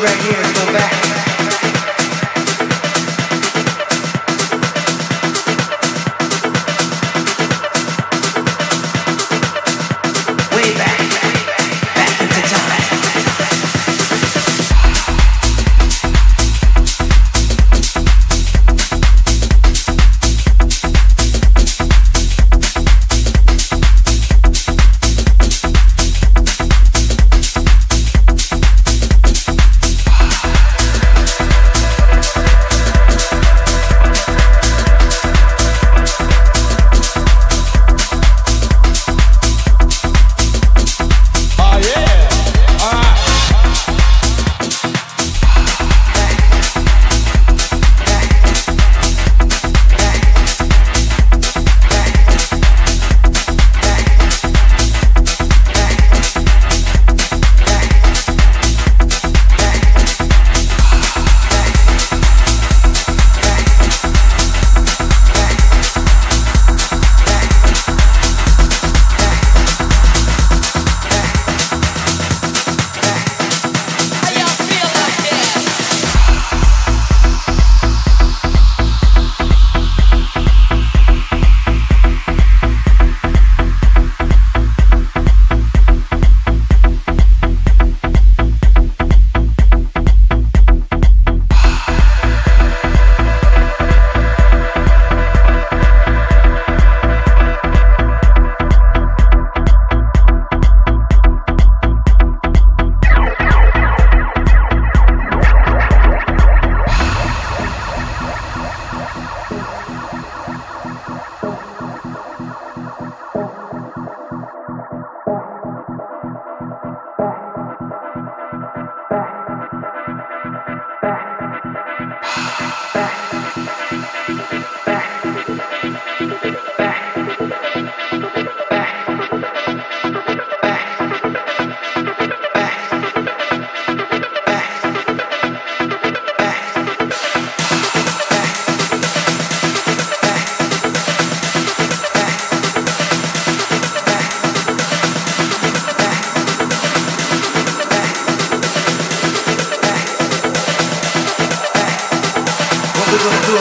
we're gonna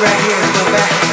right here go back.